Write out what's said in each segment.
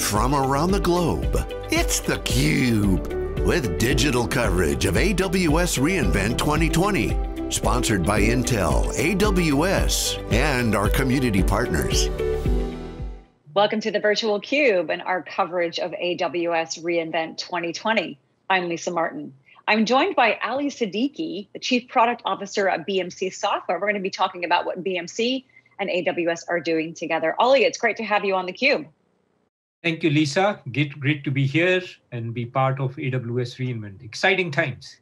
from around the globe. It's theCUBE, with digital coverage of AWS reInvent 2020. Sponsored by Intel, AWS, and our community partners. Welcome to the Virtual Cube and our coverage of AWS reInvent 2020. I'm Lisa Martin. I'm joined by Ali Siddiqui, the Chief Product Officer at BMC Software. We're going to be talking about what BMC and AWS are doing together. Ali, it's great to have you on the Cube. Thank you, Lisa. Great, great to be here and be part of AWS reInvent. Exciting times.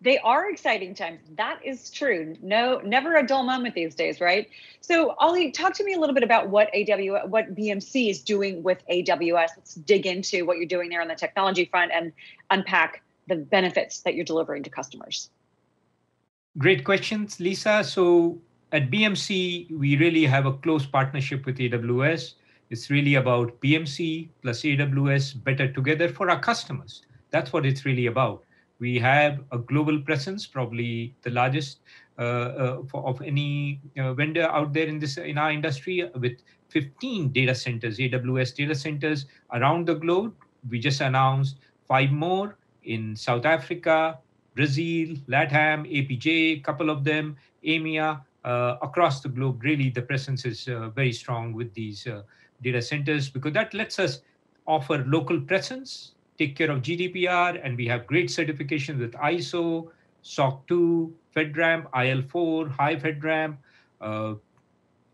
They are exciting times. That is true. No, never a dull moment these days, right? So, Ali, talk to me a little bit about what AWS, what BMC is doing with AWS. Let's dig into what you're doing there on the technology front and unpack the benefits that you're delivering to customers? Great questions, Lisa. So at BMC, we really have a close partnership with AWS. It's really about BMC plus AWS better together for our customers. That's what it's really about. We have a global presence, probably the largest uh, uh, for, of any uh, vendor out there in this in our industry, with 15 data centers, AWS data centers around the globe. We just announced five more in South Africa, Brazil, LATAM, APJ, a couple of them, EMEA, uh, across the globe. Really, the presence is uh, very strong with these uh, data centers because that lets us offer local presence, take care of GDPR, and we have great certifications with ISO, SOC 2, FedRAMP, IL4, High FedRAMP. Uh,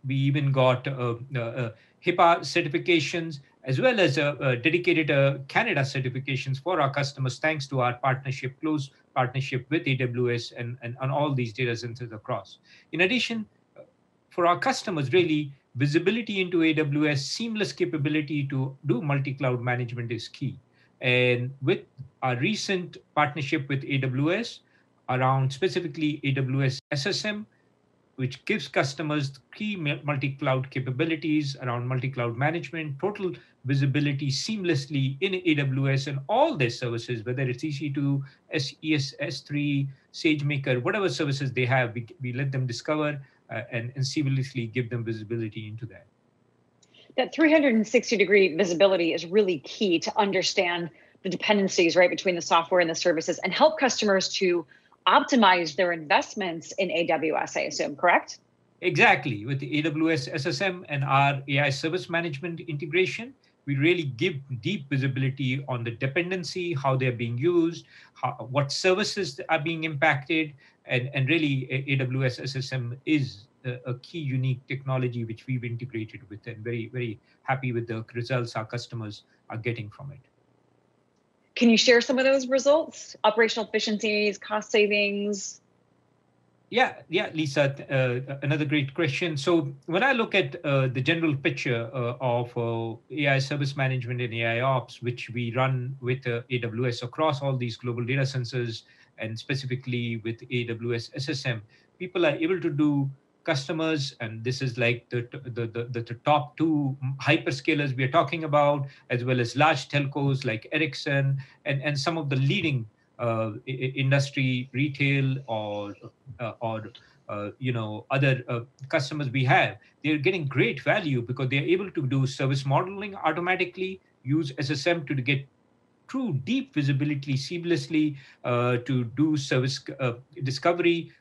we even got uh, uh, HIPAA certifications as well as a, a dedicated uh, Canada certifications for our customers, thanks to our partnership, close partnership with AWS and, and on all these data centers across. In addition, uh, for our customers, really, visibility into AWS, seamless capability to do multi-cloud management is key. And with our recent partnership with AWS around specifically AWS SSM, which gives customers key multi-cloud capabilities around multi-cloud management, total visibility seamlessly in AWS and all their services, whether it's EC2, SES, S3, SageMaker, whatever services they have, we, we let them discover Uh, and, and seamlessly give them visibility into that. That 360 degree visibility is really key to understand the dependencies right between the software and the services and help customers to optimize their investments in AWS, I assume, correct? Exactly. With the AWS SSM and our AI service management integration, we really give deep visibility on the dependency, how they're being used, how, what services are being impacted, and, and really AWS SSM is a, a key unique technology which we've integrated with and very, very happy with the results our customers are getting from it. Can you share some of those results? Operational efficiencies, cost savings? Yeah, yeah, Lisa, uh, another great question. So when I look at uh, the general picture uh, of uh, AI service management and AI ops, which we run with uh, AWS across all these global data centers and specifically with AWS SSM, people are able to do customers and this is like the, the, the, the, top two hyperscalers we are talking about as well as large telcos like ericsson and, and some of the leading uh, industry retail or uh, or uh, you know other uh, customers we have they're getting great value because they're able to do service modeling automatically use ssm to get true deep visibility seamlessly uh, to do service uh, discovery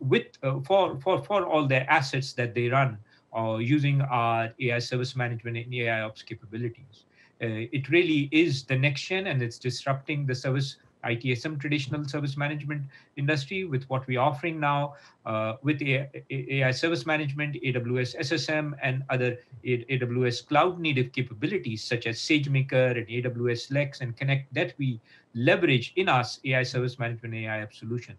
with for, for, for all their assets that they run uh, using our AI service management and AI ops capabilities. Uh, it really is the next gen and it's disrupting the service ITSM traditional service management industry with what we're offering now uh, with AI, AI, service management, AWS SSM, and other AWS cloud native capabilities such as SageMaker and AWS Lex and Connect that we leverage in our AI service management AI app solution.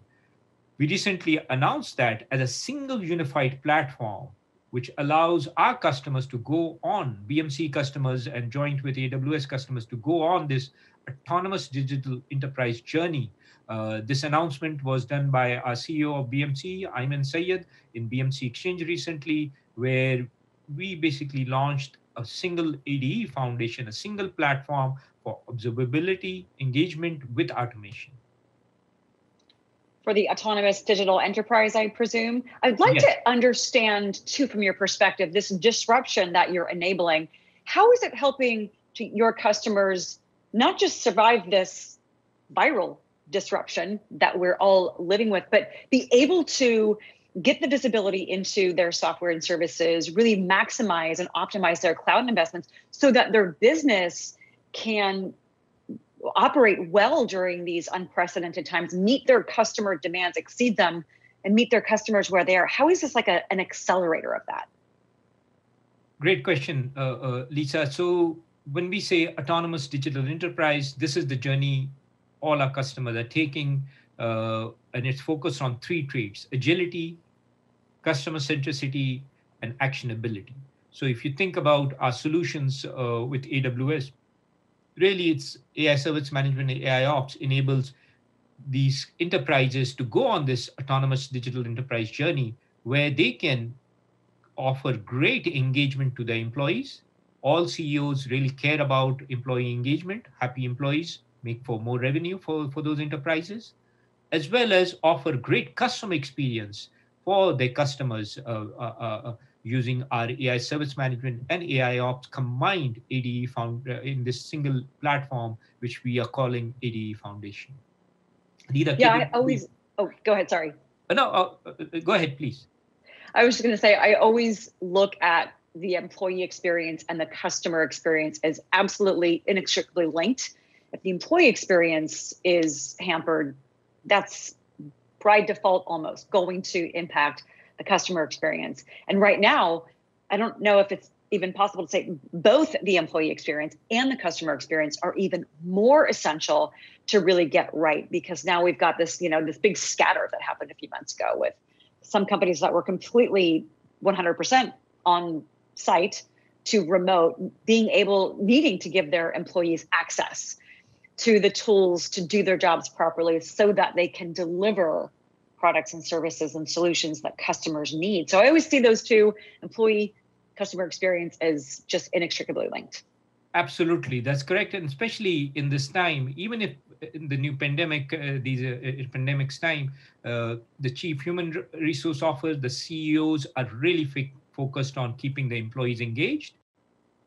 We recently announced that as a single unified platform, which allows our customers to go on, BMC customers and joint with AWS customers to go on this autonomous digital enterprise journey. Uh, this announcement was done by our CEO of BMC, Ayman Sayed, in BMC Exchange recently, where we basically launched a single ADE foundation, a single platform for observability, engagement with automation. For the autonomous digital enterprise, I presume. I'd like yes. to understand, too, from your perspective, this disruption that you're enabling. How is it helping to your customers not just survive this viral disruption that we're all living with, but be able to get the visibility into their software and services, really maximize and optimize their cloud investments so that their business can operate well during these unprecedented times, meet their customer demands, exceed them, and meet their customers where they are. How is this like a, an accelerator of that? Great question, uh, uh, Lisa. So when we say autonomous digital enterprise, this is the journey all our customers are taking, uh, and it's focused on three traits: agility, customer centricity, and actionability. So if you think about our solutions uh, with AWS, really it's AI service management AI ops enables these enterprises to go on this autonomous digital enterprise journey where they can offer great engagement to their employees. All CEOs really care about employee engagement, happy employees make for more revenue for, for those enterprises, as well as offer great customer experience for their customers uh, uh, uh, using our AI service management and AI ops combined ADE found uh, in this single platform, which we are calling ADE Foundation. These yeah, I always. Oh, go ahead. Sorry. Uh, no, uh, uh, go ahead, please. I was just going to say, I always look at the employee experience and the customer experience is absolutely inextricably linked. If the employee experience is hampered, that's by default almost going to impact the customer experience. And right now, I don't know if it's even possible to say both the employee experience and the customer experience are even more essential to really get right because now we've got this you know this big scatter that happened a few months ago with some companies that were completely 100% on site to remote being able needing to give their employees access to the tools to do their jobs properly so that they can deliver products and services and solutions that customers need. So I always see those two employee customer experience as just inextricably linked. Absolutely, that's correct, and especially in this time, even if in the new pandemic, uh, these uh, uh pandemics time, uh, the chief human resource officers, the CEOs are really focused on keeping the employees engaged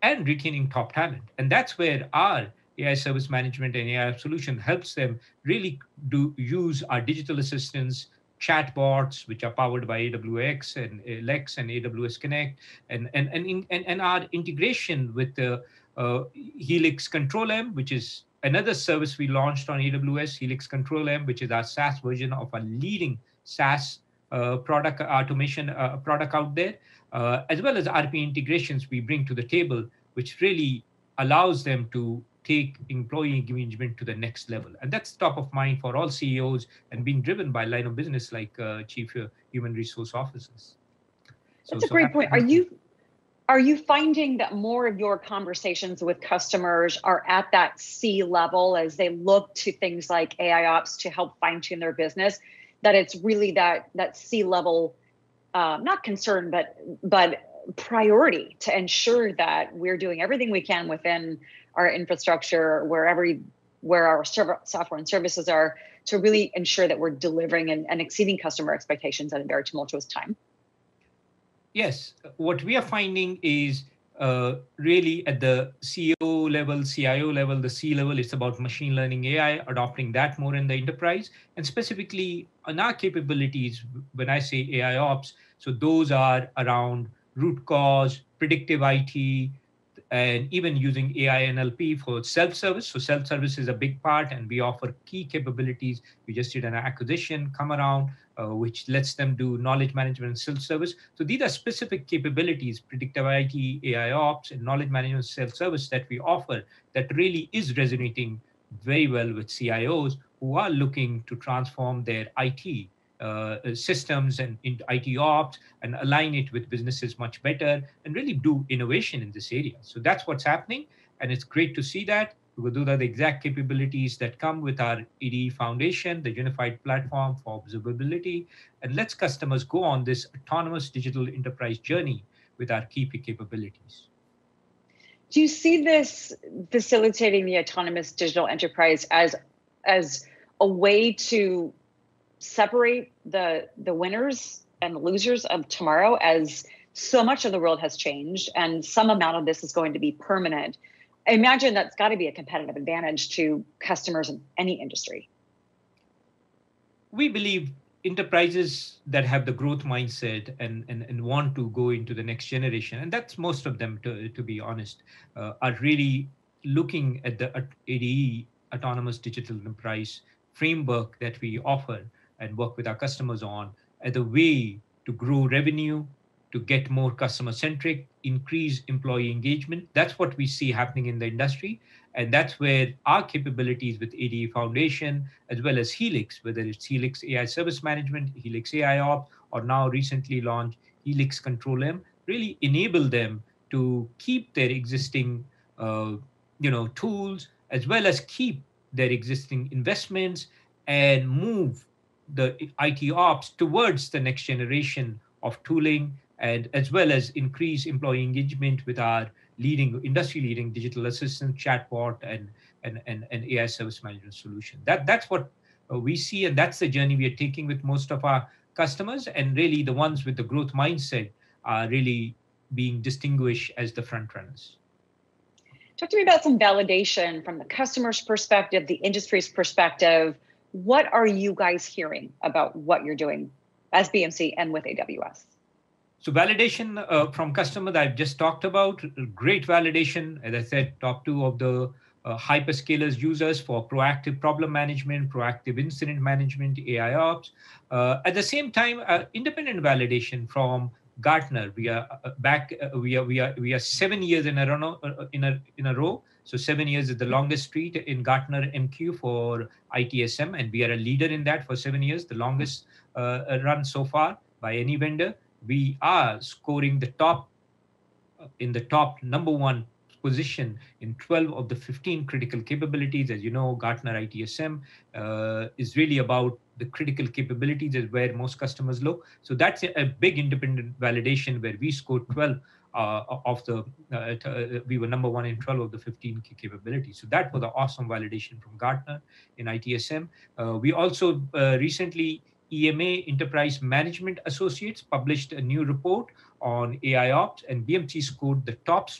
and retaining top talent, and that's where our AI service management and AI solution helps them really do use our digital assistants chatbots, which are powered by AWX and Lex and AWS Connect, and and and and, and our integration with the uh, Helix Control M, which is another service we launched on AWS, Helix Control M, which is our SaaS version of a leading SaaS uh, product automation uh, product out there, uh, as well as RP integrations we bring to the table, which really allows them to take employee engagement to the next level. And that's top of mind for all CEOs and being driven by line of business like uh, chief uh, human resource officers. So, that's a so great point. Are you are you finding that more of your conversations with customers are at that C level as they look to things like AI ops to help fine tune their business? That it's really that that C level, uh, not concern, but but priority to ensure that we're doing everything we can within our infrastructure, wherever where our server, software and services are, to really ensure that we're delivering and, and exceeding customer expectations at a very tumultuous time. Yes, what we are finding is uh, really at the CEO level, CIO level, the C level, it's about machine learning AI, adopting that more in the enterprise. And specifically on our capabilities, when I say AI ops, so those are around root cause, predictive IT, and even using AI NLP for self-service. So self-service is a big part, and we offer key capabilities. We just did an acquisition, come around, uh, which lets them do knowledge management and self-service. So these are specific capabilities, predictive IT, AI ops, and knowledge management self-service that we offer that really is resonating very well with CIOs who are looking to transform their IT uh, systems and IT ops and align it with businesses much better and really do innovation in this area. So that's what's happening. And it's great to see that. Those are the exact capabilities that come with our ADE Foundation, the unified platform for observability. And lets customers go on this autonomous digital enterprise journey with our key capabilities. Do you see this facilitating the autonomous digital enterprise as as a way to separate the the winners and the losers of tomorrow as so much of the world has changed and some amount of this is going to be permanent I imagine that's got to be a competitive advantage to customers in any industry. We believe enterprises that have the growth mindset and, and, and want to go into the next generation, and that's most of them, to, to be honest, uh, are really looking at the ADE, Autonomous Digital Enterprise framework that we offer and work with our customers on as a way to grow revenue, to get more customer centric, increase employee engagement. That's what we see happening in the industry. And that's where our capabilities with ADE Foundation, as well as Helix, whether it's Helix AI Service Management, Helix AI Ops, or now recently launched Helix Control M, really enable them to keep their existing uh, you know, tools, as well as keep their existing investments and move the IT ops towards the next generation of tooling and as well as increase employee engagement with our leading industry leading digital assistant chatbot and and, and, and AI service management solution. That that's what uh, we see and that's the journey we are taking with most of our customers and really the ones with the growth mindset are really being distinguished as the front runners. Talk to me about some validation from the customer's perspective, the industry's perspective. What are you guys hearing about what you're doing as BMC and with AWS? So validation uh, from customer that I've just talked about, great validation. As I said, top two of the uh, hyperscalers users for proactive problem management, proactive incident management, AI ops. Uh, at the same time, uh, independent validation from Gartner. We are uh, back. Uh, we are we are we are seven years in a row. in a in a row. So seven years is the longest street in Gartner MQ for ITSM, and we are a leader in that for seven years, the longest run so far by any vendor we are scoring the top uh, in the top number one position in 12 of the 15 critical capabilities. As you know, Gartner ITSM uh, is really about the critical capabilities is where most customers look. So that's a, a big independent validation where we scored 12 uh, of the, uh, uh we were number one in 12 of the 15 key capabilities. So that was an awesome validation from Gartner in ITSM. Uh, we also recently EMA Enterprise Management Associates published a new report on AI ops, and BMC scored the top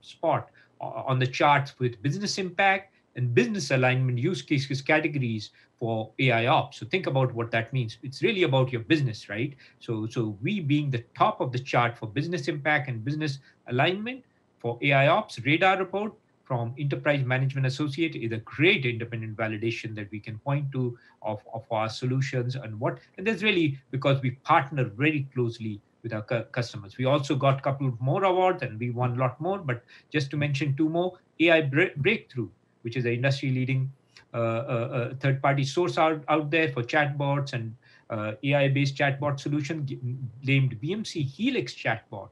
spot on the charts with business impact and business alignment use cases categories for AI ops. So think about what that means. It's really about your business, right? So, so we being the top of the chart for business impact and business alignment for AI ops, radar report from Enterprise Management Associate is a great independent validation that we can point to of, of our solutions and what, and that's really because we partner very closely with our cu- customers. We also got a couple more awards and we won a lot more, but just to mention two more, AI Breakthrough, which is an industry leading uh, uh, uh, third party source out, out there for chatbots and uh, AI based chatbot solution named BMC Helix Chatbot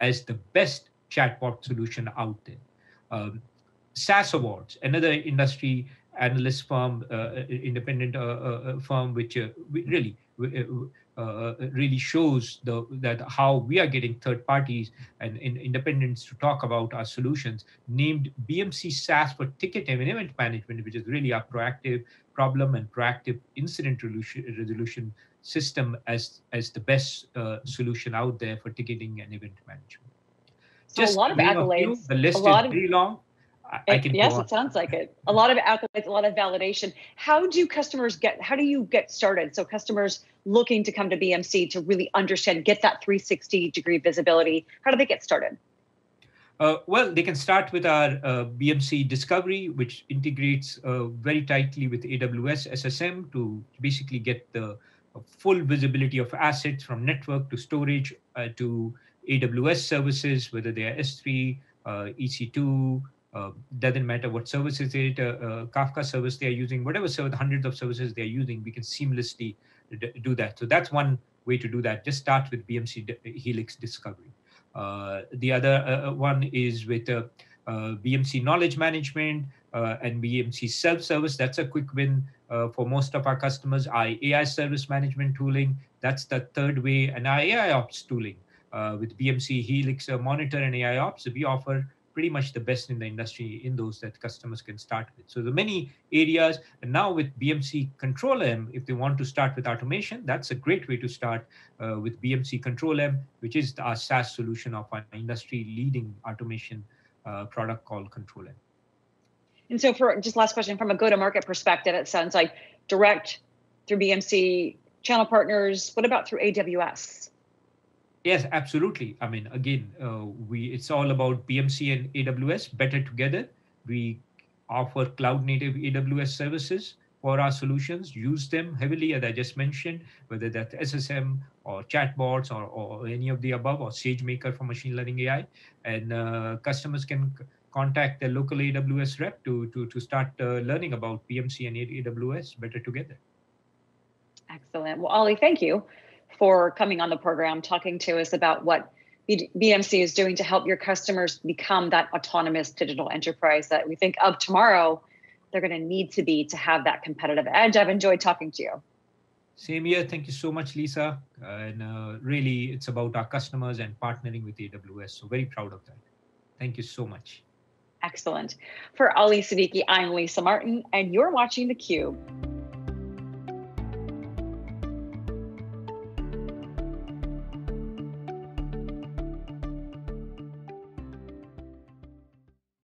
as the best chatbot solution out there. Um, SaaS Awards, another industry analyst firm, uh, uh independent uh, firm, which really uh, really shows the, that how we are getting third parties and in, independents to talk about our solutions. Named BMC SAS for ticket and event management, which is really our proactive problem and proactive incident resolution, resolution system as as the best uh, solution out there for ticketing and event management. So Just a lot of accolades. Few, the list is very long. I, can yes, it sounds like it. A lot of accolades, a lot of validation. How do customers get? How do you get started? So customers looking to come to BMC to really understand, get that 360 degree visibility. How do they get started? Uh, well, they can start with our uh, BMC Discovery, which integrates uh, very tightly with AWS SSM to basically get the uh, full visibility of assets from network to storage uh, to AWS services, whether they are S3, uh, EC2, uh, doesn't matter what services it, uh, uh, Kafka service they are using, whatever service, hundreds of services they're using, we can seamlessly do that. So that's one way to do that. Just start with BMC Helix Discovery. Uh, the other uh, one is with BMC Knowledge Management and BMC Self Service. That's a quick win for most of our customers. Our AI Service Management tooling, that's the third way, and our AI Ops tooling. with BMC Helix Monitor and AI Ops, we offer pretty much the best in the industry in those that customers can start with. So the many areas, and now with BMC Control M, if they want to start with automation, that's a great way to start uh, with BMC Control M, which is our SaaS solution of our industry leading automation uh, product called Control M. And so, for just last question, from a go-to-market perspective, it sounds like direct through BMC channel partners. What about through AWS? Yes, absolutely. I mean, again, uh, we it's all about BMC and AWS better together. We offer cloud native AWS services for our solutions, use them heavily, as I just mentioned, whether that's SSM or chatbots or, or any of the above, or SageMaker for machine learning AI. And uh, customers can contact their local AWS rep to, to, to start uh, learning about BMC and AWS better together. Excellent. Well, Ali, thank you for coming on the program, talking to us about what BMC is doing to help your customers become that autonomous digital enterprise that we think of tomorrow they're going to need to be to have that competitive edge. I've enjoyed talking to you. Same here. Thank you so much, Lisa. and uh, really, it's about our customers and partnering with AWS. So, very proud of that. Thank you so much. Excellent. For Ali Siddiqui, I'm Lisa Martin, and you're watching theCUBE.